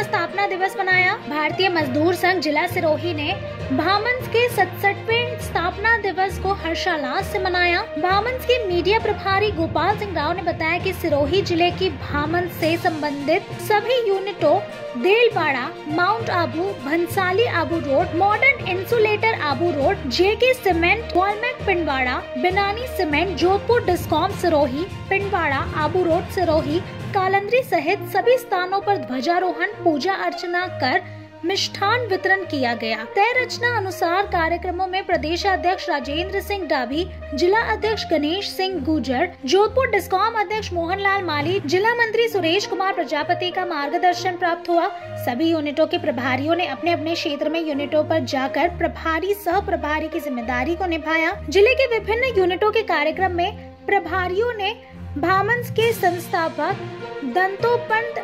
सड़सठवा स्थापना दिवस मनाया। भारतीय मजदूर संघ जिला सिरोही ने भामंस के सड़सठवें स्थापना दिवस को हर्षोल्लास से मनाया। भामंस के मीडिया प्रभारी गोपाल सिंह राव ने बताया कि सिरोही ज़िले की भामंस से संबंधित सभी यूनिटों Delpada, Mount Abu Bhansali Abu road, modern insulator Abu road, JK cement, Valmet Pindwara, Binani cement, Jodhpur discom Sirohi, Pindwara Abu road Sirohi Kalandri सहित सभी स्थानों पर ध्वजारोहण, पूजा अर्चना कर मिष्ठान वितरण किया गया। तय रचना अनुसार कार्यक्रमों में प्रदेश अध्यक्ष राजेंद्र सिंह डाभी, जिला अध्यक्ष गणेश सिंह गुजर, जोधपुर डिस्कॉम अध्यक्ष मोहन लाल माली, जिला मंत्री सुरेश कुमार प्रजापति का मार्गदर्शन प्राप्त हुआ। सभी यूनिटों के प्रभारियों ने अपने अपने क्षेत्र में यूनिटों पर जाकर प्रभारी, सह प्रभारी की ज़िम्मेदारी को निभाया। ज़िले के विभिन्न यूनिटों के कार्यक्रम में प्रभारियों ने भामंस के संस्थापक दंतोपंत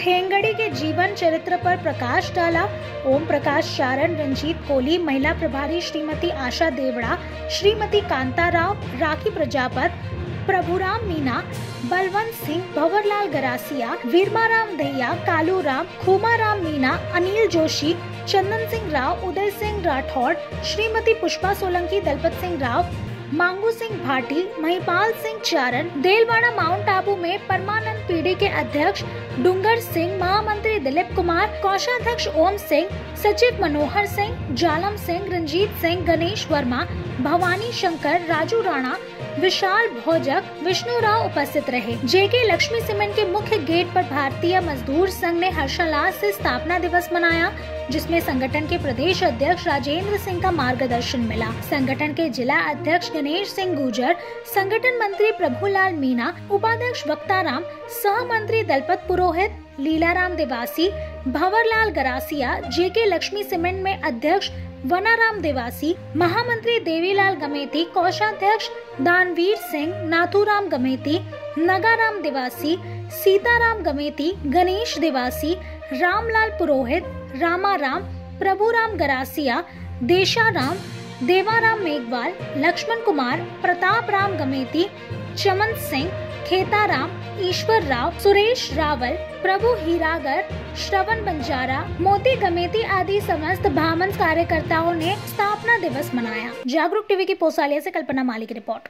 ठेंगड़ी के जीवन चरित्र पर प्रकाश डाला। ओम प्रकाश, शारण, रंजीत कोहली महिला प्रभारी श्रीमती आशा देवड़ा, श्रीमती कांता राव, राखी प्रजापत, प्रभुराम मीना, बलवंत सिंह, भंवरलाल गरासिया, वीरमाराम दहिया कालू राम खुमाराम मीना, अनिल जोशी, चंदन सिंह राव, उदय सिंह राठौड़ श्रीमती पुष्पा सोलंकी, दलपत सिंह राव मांगू सिंह भाटी, महिपाल सिंह चारण, देलवाड़ा माउंट आबू में परमानंद पीढ़ी के अध्यक्ष डूंगर सिंह, महामंत्री दिलीप कुमार, कोषाध्यक्ष ओम सिंह, सचिव मनोहर सिंह, जालम सिंह, रंजीत सिंह, गणेश वर्मा, भवानी शंकर, राजू राणा, विशाल भोजक, विष्णु राव उपस्थित रहे। जेके लक्ष्मी सीमेंट के मुख्य गेट पर भारतीय मजदूर संघ ने हर्षोल्लास से स्थापना दिवस मनाया। जिसमें संगठन के प्रदेश अध्यक्ष राजेंद्र सिंह का मार्गदर्शन मिला। संगठन के जिला अध्यक्ष गणेश सिंह गुजर संगठन मंत्री प्रभुलाल मीना उपाध्यक्ष वक्ताराम, सह मंत्री दलपत पुरोहित, लीलाराम देवासी, भंवरलाल गरासिया, जेके लक्ष्मी सीमेंट में अध्यक्ष वनाराम देवासी, महामंत्री देवीलाल गमेती, कोषाध्यक्ष दानवीर सिंह, नाथूराम गमेती, नगाराम देवासी, सीताराम गमेती, गणेश देवासी रामलाल पुरोहित, रामाराम, प्रभुराम गरासिया, देशाराम, देवाराम मेघवाल, लक्ष्मण कुमार प्रताप राम गमेती, चमन सिंह, खेताराम, ईश्वर राव, सुरेश रावल, प्रभु हीरागर, श्रवण बंजारा, मोती गमेती आदि समस्त भामन कार्यकर्ताओं ने स्थापना दिवस मनाया। जागरूक टीवी की पोसालिया से कल्पना माली की रिपोर्ट।